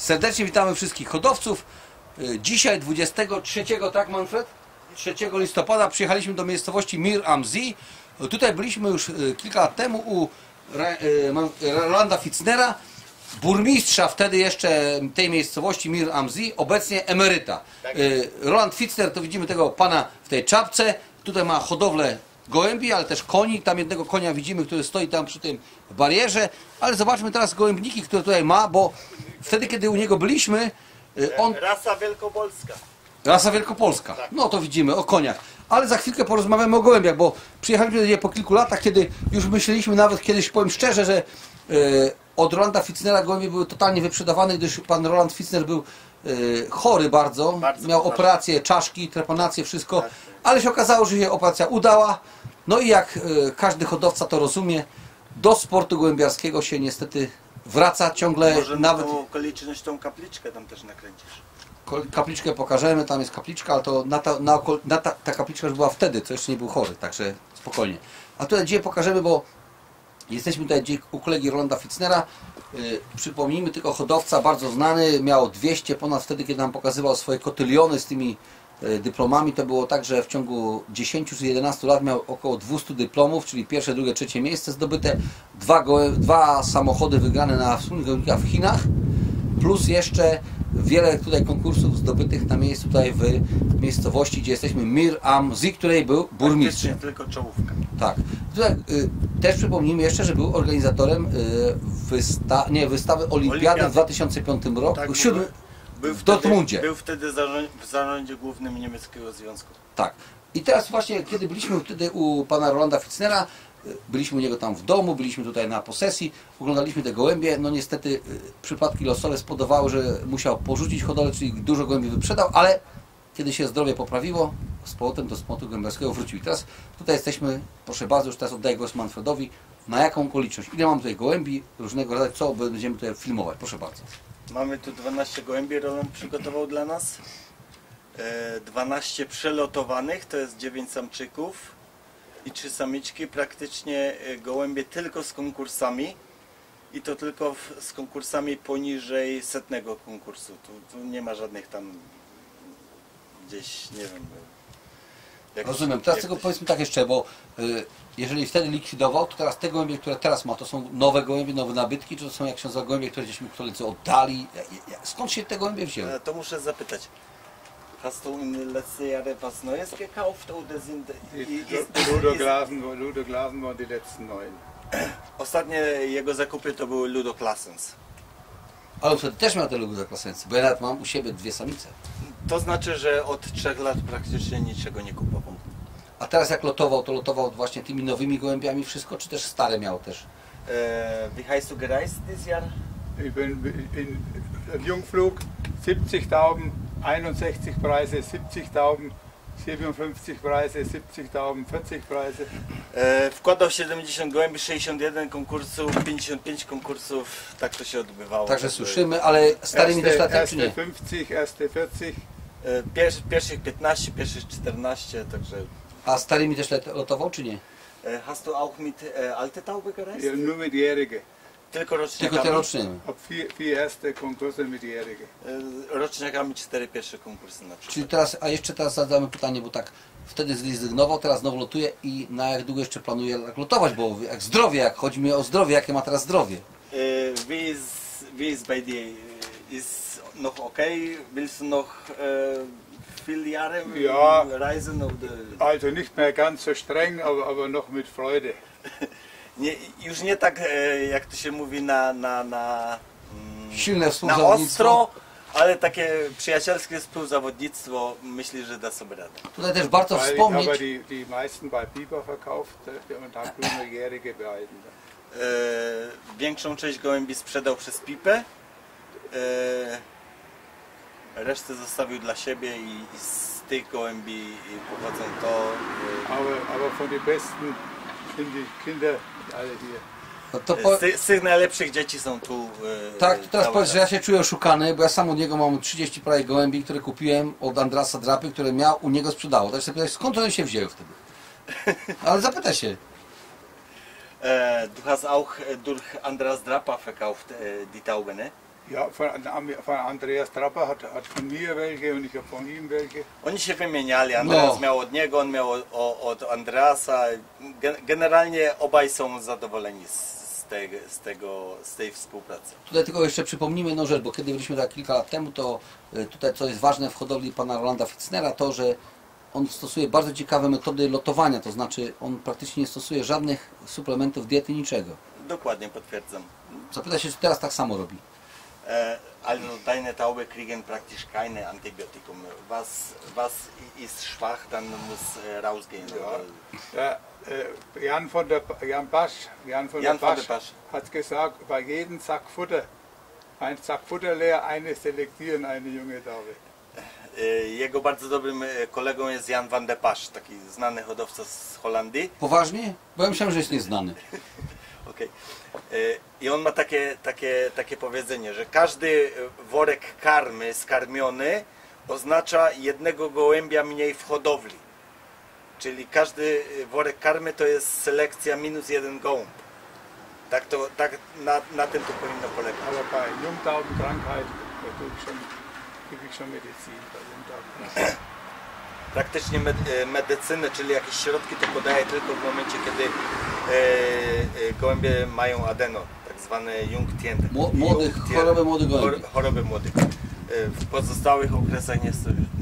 Serdecznie witamy wszystkich hodowców. Y, Dzisiaj 23, tak Manfred? 3 listopada przyjechaliśmy do miejscowości Mir Amzi. Tutaj byliśmy już y, kilka lat temu u y, Rolanda Fitznera, burmistrza wtedy jeszcze tej miejscowości Mir Amzi, obecnie emeryta. Y, Roland Fitzner, to widzimy tego pana w tej czapce. Tutaj ma hodowlę gołębi, ale też koni. Tam jednego konia widzimy, który stoi tam przy tym barierze. Ale zobaczmy teraz gołębniki, które tutaj ma, bo wtedy, kiedy u niego byliśmy, y, on Rasa wielkopolska. Rasa Wielkopolska. No to widzimy, o koniach. Ale za chwilkę porozmawiamy o gołębiach, bo przyjechaliśmy tutaj po kilku latach, kiedy już myśleliśmy nawet kiedyś, powiem szczerze, że e, od Rolanda Fitznera gołębie były totalnie wyprzedawane, gdyż pan Roland Fitzner był e, chory bardzo, Bardzo miał poważny. operację, czaszki, trepanację, wszystko, ale się okazało, że się operacja udała. No i jak e, każdy hodowca to rozumie, do sportu gołębiarskiego się niestety wraca ciągle, Może nawet... tą okoliczność tą kapliczkę tam też nakręcisz. Kapliczkę pokażemy, tam jest kapliczka, ale to na ta, na okol, na ta, ta kapliczka już była wtedy, co jeszcze nie był chory, także spokojnie. A tutaj dzisiaj pokażemy, bo jesteśmy tutaj u kolegi Rolanda Fitznera. Yy, przypomnijmy tylko hodowca, bardzo znany, miał 200 ponad wtedy, kiedy nam pokazywał swoje kotyliony z tymi dyplomami. To było tak, że w ciągu 10 czy 11 lat miał około 200 dyplomów, czyli pierwsze, drugie, trzecie miejsce zdobyte. Dwa, dwa samochody wygrane na wspólnych gołębnikach w Chinach plus jeszcze wiele tutaj konkursów zdobytych na miejscu tutaj w miejscowości, gdzie jesteśmy Mir Am Zi, której był burmistrzem. Tylko czołówka. Tak. Tutaj y, też przypomnijmy jeszcze, że był organizatorem y, wysta nie, wystawy Olimpiady Olimpiady. w 2005 roku. Tak, siódmy, Był w wtedy- Dortmundzie. Był wtedy w zarządzie głównym niemieckiego związku. Tak. I teraz właśnie, kiedy byliśmy wtedy u pana Rolanda Fitznera, y, byliśmy u niego tam w domu, byliśmy tutaj na posesji, oglądaliśmy te gołębie, no niestety y, przypadki losowe spowodowały, że musiał porzucić hodowlę, czyli dużo gołębi wyprzedał, ale kiedy się zdrowie poprawiło, z powrotem do sportu gołębiarskiego wrócił. I teraz tutaj jesteśmy, proszę bardzo, już teraz oddaję głos Manfredowi, na jaką okoliczność, ile mam tutaj gołębi, różnego rodzaju, co będziemy tutaj filmować, proszę bardzo. Mamy tu 12 gołębi, Roland przygotował dla nas. E, 12 przelotowanych, to jest 9 samczyków i 3 samiczki. Praktycznie e, gołębie tylko z konkursami. I to tylko z konkursami poniżej setnego konkursu. Tu, tu nie ma żadnych tam gdzieś, nie wiem. Jak- Rozumiem. Teraz tego powiedzmy tak jeszcze, bo y, jeżeli wtedy likwidował, to teraz te gołębie, które teraz ma, to są nowe gołębie, nowe nabytki, czy to są jak się nazywa gołębie, które gdzieśmy koledzy oddali? Ja- ja- Skąd się te gołębie wzięły? E, To muszę zapytać. Hast du in den letzten Jahren was Neues gekauft oder sind i- ist- Ludo ist- Glasen, Ludo Glasen waren die letzten neun. Ostatnie jego zakupy to były Ludo Classens. Ale wtedy też miał te ludy zaklaseńcy, bo ja nawet mam u siebie dwie samice. To znaczy, że od trzech lat praktycznie niczego nie kupował. A teraz jak lotował, to lotował właśnie tymi nowymi gołębiami wszystko, czy też stare miał też? E, wie heißt du gereist dieses Jahr? Ich bin in, in Jungflug 70 Tauben, 61 Preise, 70 Tauben, 57 Preise, 70 Tauben, 40 Preise. E, wkładał 70 gołębi, 61 konkursów, 55 konkursów. Tak to się odbywało. Także słyszymy, ale starymi latem, czy nie? 50, erste 40. E, pier, pierwszych 15, pierwszych 14, także... A starymi też lotował, czy nie? E, hast du auch mit e, alte Taube gereist? Ja, nur mit Jährige. Tylko roczniakami? Tylko te rocznymi. Jährige. E, roczniakami cztery pierwsze konkursy na przykład. Czyli teraz, a jeszcze teraz zadamy pytanie, bo tak wtedy zrezygnował, teraz znowu lotuje i na jak długo jeszcze planuje tak lotować, bo jak zdrowie, jak chodzi mi o zdrowie, jakie ma teraz zdrowie? Wie ist bei dir? Äh, Ist noch okay? Willst du noch äh, viele Jahre Ja. reisen? Oder? Also nicht mehr ganz so streng, aber, aber noch mit Freude. Nie, już nie tak, e, jak to się mówi, na, na, na, mm, Silne na ostro, ale takie przyjacielskie współzawodnictwo myśli, że da sobie radę. Tutaj też warto wspomnieć, die, die meisten bei Biber verkauft äh, und behalten. E, większą część gołębi sprzedał przez pipę. E, resztę zostawił dla siebie i, i z tych gołębi pochodzą to. Aber, aber von den besten Kinder hier. no to po, Z, ty, z tych najlepszych dzieci są tu. e, tak, to teraz powiedz, że ja się czuję oszukany, bo ja sam od niego mam 30 prawie gołębi, które kupiłem od Andrasa Drapy, które miał, u niego sprzedało. Tak się pytać, skąd one się wzięły wtedy? Ale zapytaj się. E, du hast auch durch Andras Drapa verkauft e, die Taube, ne? Ja, von, von Andreas Trapper hat, hat von mir welche und ich habe von ihm welche. Oni się wymieniali, Andreas No. miał od niego, on miał od Andreasa. Gen- Generalnie obaj są zadowoleni z, z, tej, z, tego, z tej współpracy. Tutaj tylko jeszcze przypomnijmy jedną rzecz, bo kiedy byliśmy tak kilka lat temu, to y, tutaj co jest ważne w hodowli pana Rolanda Fitznera, to że on stosuje bardzo ciekawe metody lotowania, to znaczy on praktycznie nie stosuje żadnych suplementów diety, niczego. Dokładnie potwierdzam. Zapyta się, czy teraz tak samo robi. Äh, also deine Taube kriegen praktisch keine Antibiotikum. Was, was ist schwach, dann muss äh, rausgehen. Ja. Oder- Der, äh, Jan von der Jan Basch, Jan von Jan der von Basch, der Basch. hat gesagt, bei jedem Sack Futter, ein Sack Futter leer, eine selektieren eine junge Taube. Jego bardzo dobrym e, kolegą jest Jan van de Pasch, taki znany hodowca z Holandii. Poważnie? Bo ja myślałem, że jest nieznany. Okej. E, I on ma takie, takie, takie powiedzenie, że każdy worek karmy skarmiony oznacza jednego gołębia mniej w hodowli. Czyli każdy worek karmy to jest selekcja minus jeden gołąb. Tak, to, tak na, na tym to powinno polegać. Aber bei Jungtaubenkrankheit da tue ich schon, Medizin bei Jungtaubenkrankheit. praktycznie e, medycyny, czyli jakieś środki to podaje tylko w momencie, kiedy gołębie mają adeno, tak zwane Jungtiende. Mło- młodych- choroby młodych gołębi. Chor- Choroby młodych. E, W pozostałych okresach nie,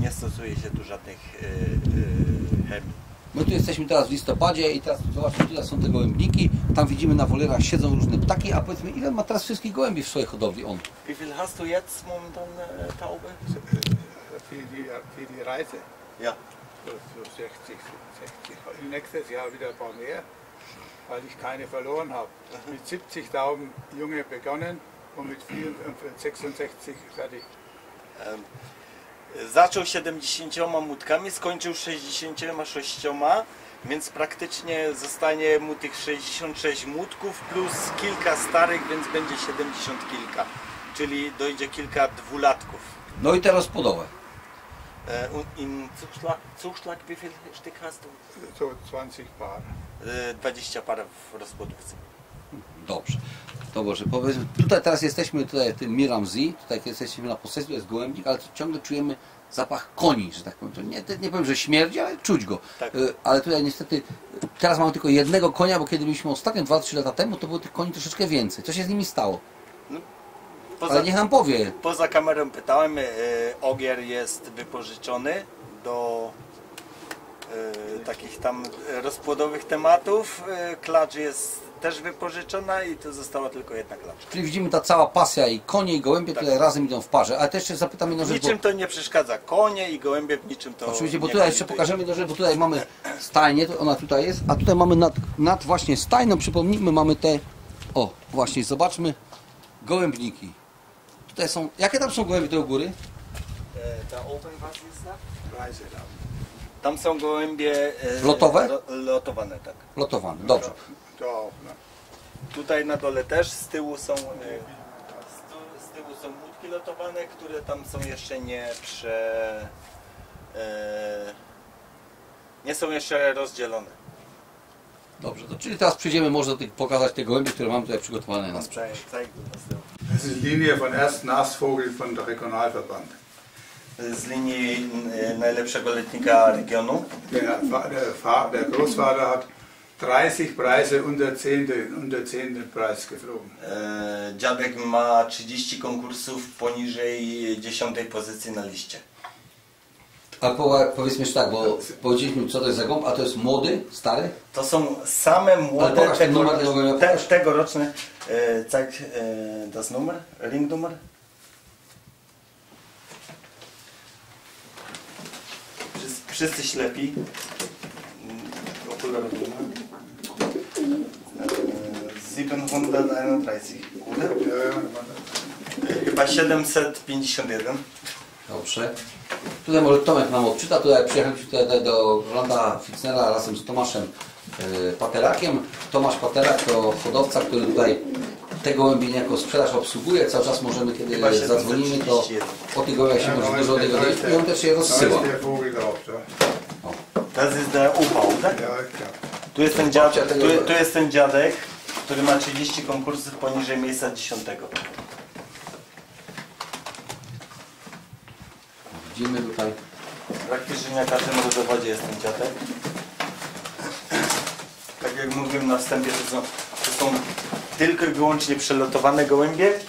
nie stosuje się tu żadnych e, e, chemii. My tu jesteśmy teraz w listopadzie i teraz zobaczcie, tutaj są te gołębniki, tam widzimy na wolerach siedzą różne ptaki, a powiedzmy ile ma teraz wszystkich gołębi w swojej hodowli on? Wie viel hast du jetzt momentan e, Taube? Für die, für die Reise, Ja. so 60, 60. Nächstes Jahr wieder ein paar mehr, weil ich keine verloren habe. Mit 70 Tauben Junge begonnen und mit 54, 66 fertig. Em, Zaczął 70 mutkami, skończył 66, więc praktycznie zostanie mu tych 66 mutków plus kilka starych, więc będzie 70 kilka. Czyli dojdzie kilka dwulatków. No i te rozpłodowe. E, und In Zuschlag, Zuschlag wie viel Stück hast du? So 20 Paar. E, 20 par w rozpłodówce. Dobrze. Dobrze, powiedzmy, tutaj teraz jesteśmy tutaj w tym Miramzi, tutaj jesteśmy na posesji, to jest gołębnik, ale ciągle czujemy zapach koni, że tak powiem. To nie, nie powiem, że śmierdzi, ale czuć go. Tak. Y, Ale tutaj niestety, teraz mamy tylko jednego konia, bo kiedy byliśmy ostatnio, 2-3 lata temu, to było tych koni troszeczkę więcej. Co się z nimi stało? Poza, Ale niech nam powie. poza kamerą pytałem, e, ogier jest wypożyczony do e, takich tam rozpłodowych tematów. E, klacz jest też wypożyczona i tu została tylko jedna klacz. Czyli widzimy ta cała pasja i konie i gołębie Tak. tutaj razem idą w parze. Ale też jeszcze zapytam jedną rzecz, bo... niczym to nie przeszkadza. Konie i gołębie w niczym to Oczywiście, bo tutaj jeszcze pokażemy jedną rzecz, bo tutaj mamy stajnię, to ona tutaj jest, a tutaj mamy nad, nad właśnie stajną, przypomnijmy, mamy te, o właśnie, zobaczmy, gołębniki. Tutaj są, jakie tam są gołębie do góry? E, ta open was jest? Reisetauben. Tam są gołębie e, Lotowe? ro- lotowane, tak. Lotowane, dobrze. Ne? Tutaj na dole też z tyłu są e, z tyłu są łódki lotowane, które tam są jeszcze nie prze e, nie są jeszcze rozdzielone. Dobrze, to czyli teraz przyjdziemy może do tych, pokazać te gołębie, które mamy tutaj przygotowane na sprzedaż. Das ist Linie von Erst Nasvogel von der Regionalverband. Z linii e, najlepszego letnika regionu. Der Großvater hat 30 Preise unter 10. Unter 10. Preis geflogen. E, Dziadek ma 30 konkursów poniżej 10 pozycji na liście. Ale po, powiedzmy jeszcze tak, bo powiedzieliśmy co to jest za gąb, a to jest młody, stary? To są same młode pokaż ten numer te, tegoroczne. E, zeig e, das Nummer, Ringnummer. Wszyscy, wszyscy ślepi. Mm, Okularów nie ma. E, 731, oder? Ja, ja, man- E, Chyba 751. Dobrze. Tutaj może Tomek nam odczyta, tutaj przyjechaliśmy tutaj do, Rolanda Fitznera razem z Tomaszem e, Paterakiem. Tomasz Paterak to hodowca, który tutaj te gołębie niejako sprzedaż obsługuje. Cały czas możemy, kiedy zadzwonimy, to 731. o tych gołębiach się może dużo tego dowiedzieć i on też je rozsyła. Opa, oder? Ja, klar. Tu jest ten, dziad, Babcia tego- tu, tu jest ten dziadek, który ma 30 konkursów poniżej miejsca 10. Widzimy tutaj. Praktycznie na każdym rodowodzie jest ten ciatek. Tak jak mówiłem na wstępie, to są, to są tylko i wyłącznie przelotowane gołębie e,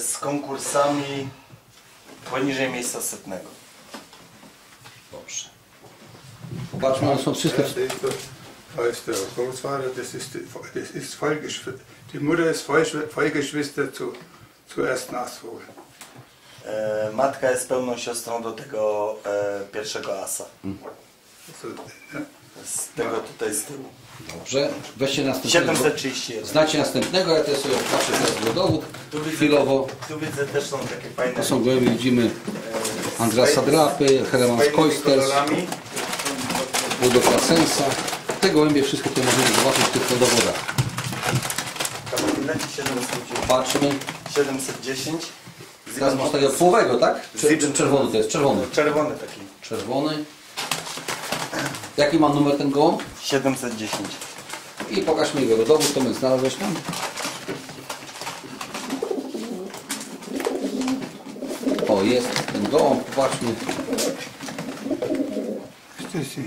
z konkursami poniżej miejsca setnego. Dobrze. Popatrzmy, one są wszystkie... Das ist das, als der Großvater, das ist, das ist Vollgeschwister. Die Mutter ist Vollgeschw- Vollgeschwister zu, zu ersten. E, matka jest pełną siostrą do tego e, pierwszego asa. Ja. Z tego tutaj z tyłu. Dobrze. Weźcie następnego. 731. Znacie następnego, ja też sobie patrzę teraz rodowód. Tu widzę, Chwilowo. tu widzę też są takie fajne To są gołębie, widzimy e, Andrasa Drapy, fajnymi Koisters, kolorami. Ludoplacensa. Te gołębie wszystkie te możemy zobaczyć w tych rodowodach. Kabinety 710. Patrzmy. 710. Teraz masz tego połowego, tak? Czy, czerwony to jest? Czerwony. Czerwony taki. Czerwony. Jaki ma numer ten gołąb? 710. I pokaż mi jego rodowód, to my znalazłeś tam. O, jest ten gołąb, popatrzmy. Die?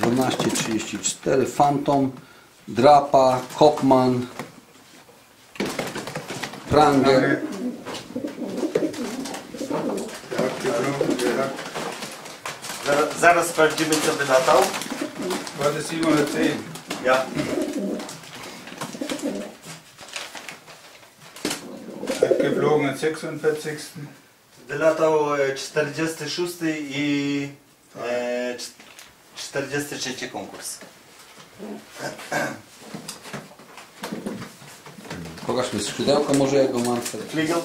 1234 Phantom, Drapa, Kopman, Hat, Zaraz, zaraz sprawdzimy co by latał. war das 710? Ja. Geflogen am 46. Wylatał e, 46 i e, cz- 43 konkurs. Pokażmy skrzydełko może jego Manfred. Fliegel.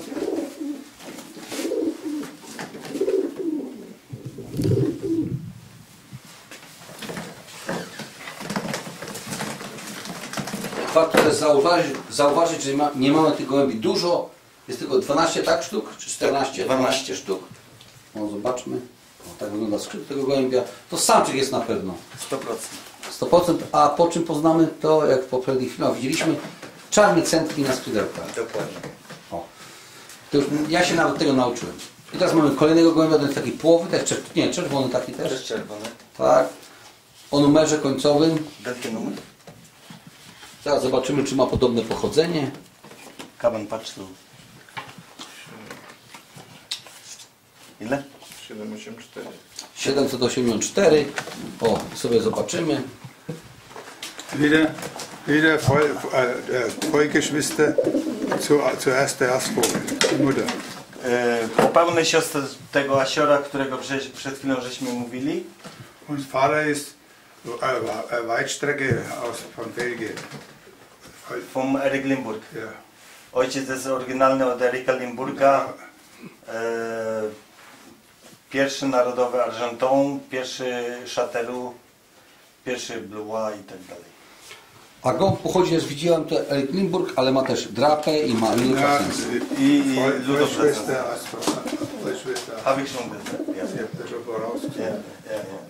Warto też zauważyć, zauważyć że ma, nie mamy tych gołębi dużo. Jest tylko 12 tak sztuk, czy 14? 12 sztuk. No zobaczmy. O, tak wygląda skrzyp tego gołębia. To samczyk jest na pewno. 100%. 100%. A po czym poznamy to, jak w poprzednich filmach widzieliśmy, czarne centki na skrzydełkach. Dokładnie. O. To już, ja się nawet tego nauczyłem. I teraz mamy kolejnego gołębia, ten jest taki połowy, tak, czer- nie, czerwony taki też. Też czerwony. Tak. O numerze końcowym. Wielki numer. Teraz zobaczymy, czy ma podobne pochodzenie. Kaban, patrz tu. Ile? 784. 784. O, sobie zobaczymy. Wieder, wieder voll, äh, Vollgeschwister zu, zuerst der Astvogel, die Mutter. E, po pełnej siostrze tego asiora, którego przed, przed chwilą żeśmy mówili. Und Vater ist äh, äh, Weitstrecke aus, von Belgien. Vom Erik Limburg. Ja. Ojciec jest oryginalny od Erika Limburga. E, pierwszy narodowy Argenton, pierwszy Chateau, pierwszy Blois i tak dalej. A go pochodzi, jak widziałem, to Limburg, ale ma też drapę i ma Ja, Ludoplacensa. I, i. Habe ich schon gesagt. Ja. Ja, ja, ja.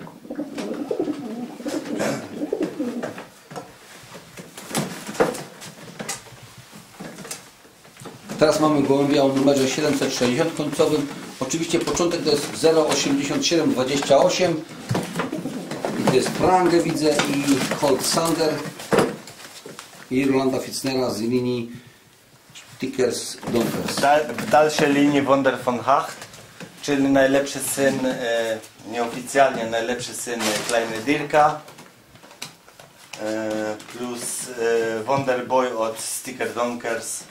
Teraz mamy gołębia o numerze 760 końcowym. Oczywiście początek to jest 08728. I to jest Prange widzę i Holt Sander i Irlanda Fitznera z linii Tickers Donkers. Dal, w dalszej linii Wonder von Hacht, czyli najlepszy syn, e, nieoficjalnie najlepszy syn Kleine Dirka, e, plus e, Wonder Boy od Sticker Donkers.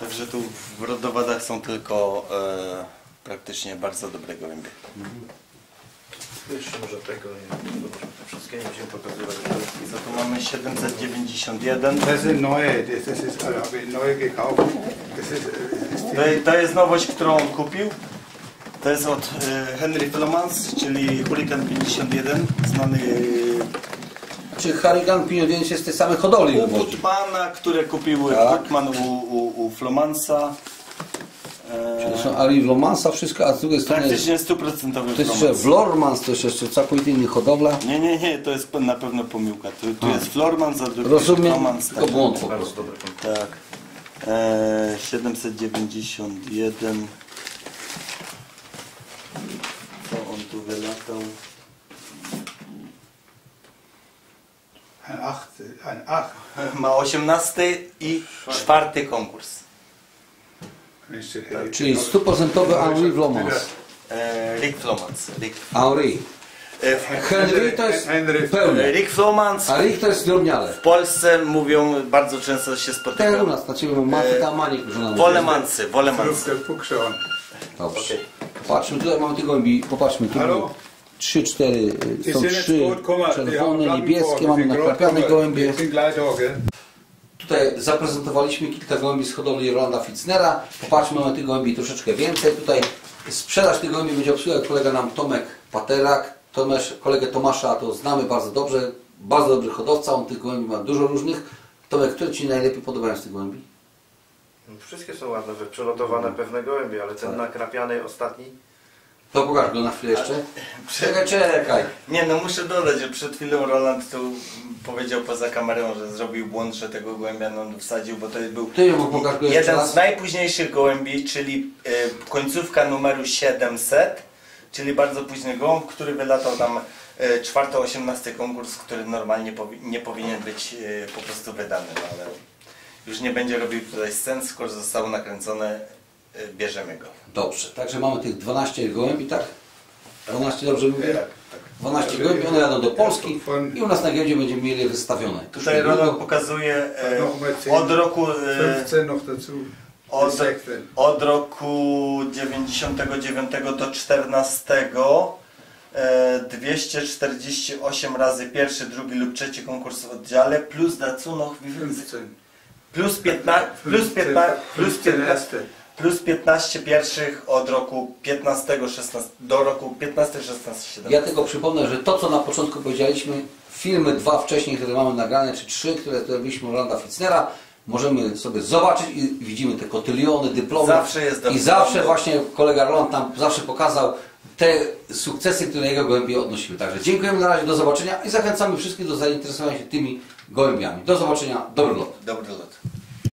Także tu w rodowadach są tylko e, praktycznie bardzo dobre gołębie. Jeszcze może tego nie zobaczmy, te wszystkie nie będziemy pokazywać. Co tu mamy 791. Das sind neue, das, das ist, also habe ich neu gekauft. Das ist, äh, ist To, to jest nowość, którą on kupił. To jest od e, Henry Flemans, czyli Hurricane 51, znany Czy Harrigan Piniowiec jest z tej samej hodowli u? Gutmana, które kupił Tak. Gutman u, u, u Flomansa. To E, są Ali Vlomansa, wszystko, a z drugiej strony praktycznie stuprocentowy to jest jeszcze Flomans. Vlormans, to jest jeszcze całkowicie inny hodowla. Nie, nie, nie, to jest na pewno pomyłka. Tu, tu jest Flormans, a drugi Rozumiem, jest Flomans. tylko błąd po prostu. Tak. E, 791. Co on tu wylatał? Ein Ach, Ma 18 i czwarty konkurs. Czyli stuprocentowy Henri Vlomans. E, Rick Flomans. Rick, Henri. e, Henry to jest Henry. pełny, Rick Flomans a Rick to jest drobniale. w Polsce mówią, bardzo często się Tak u spotyka. nas, na ciebie Matyka Maniek, żona mówi. Wolemansy, Wolemansy. Dobrze. Popatrzmy, tutaj mamy tych gołębi, popatrzmy, tu Halo? było trzy, cztery, Die są sind jetzt trzy czerwone, niebieskie, mamy nakrapiane gołębie. Tutaj zaprezentowaliśmy kilka gołębi z hodowli Rolanda Fitznera. Popatrzmy, mamy tych gołębi troszeczkę więcej. Tutaj sprzedaż tych gołębi będzie obsługiwał kolega nam Tomek Paterak. Tomasz, kolegę Tomasza to znamy bardzo dobrze. Bardzo dobry hodowca, on tych gołębi ma dużo różnych. Tomek, które Ci najlepiej podobają z tych gołębi? Wszystkie są ładne, że przelotowane pewne gołębie, ale ten Tak. nakrapiany ostatni, To pokaż go na chwilę jeszcze. Czekaj, czekaj. Nie no, muszę dodać, że przed chwilą Roland tu powiedział poza kamerą, że zrobił błąd, że tego gołębia nam wsadził, bo to był Ty mu pokaż go jeszcze jeden raz. z najpóźniejszych gołębi, czyli e, końcówka numeru 700, czyli bardzo późny gołąb, który wylatał tam e, 4-18 konkurs, który normalnie powi nie powinien być e, po prostu wydany, no ale już nie będzie robił tutaj scen, skoro zostało nakręcone, bierzemy go. Dobrze, także mamy tych 12 gołębi, tak? 12 dobrze mówię? Tak, 12 gołębi, one jadą do Polski i u nas na giełdzie będziemy mieli je wystawione. Tutaj. Roland pokazuje e, numer 10. od roku e, 15 noch dazu. od, od roku 99 do 14 e, 248 razy pierwszy, drugi lub trzeci konkurs w oddziale plus Dacunoch 15. plus 15 plus 15 plus 15 15 erste. Plus 15 pierwszych od roku 15 16 do roku 15 16 17 Ja tylko przypomnę, że to co na początku powiedzieliśmy, filmy dwa wcześniej, które mamy nagrane, czy trzy, które zrobiliśmy Rolanda Fitznera, możemy sobie zobaczyć i widzimy te kotyliony, dyplomy. Zawsze jest I dobry zawsze właśnie kolega Roland tam zawsze pokazał te sukcesy, które jego gołębie odnosiły. Także dziękujemy na razie, do zobaczenia i zachęcamy wszystkich do zainteresowania się tymi gołębiami. Do zobaczenia, dobry lot. Dobry lot.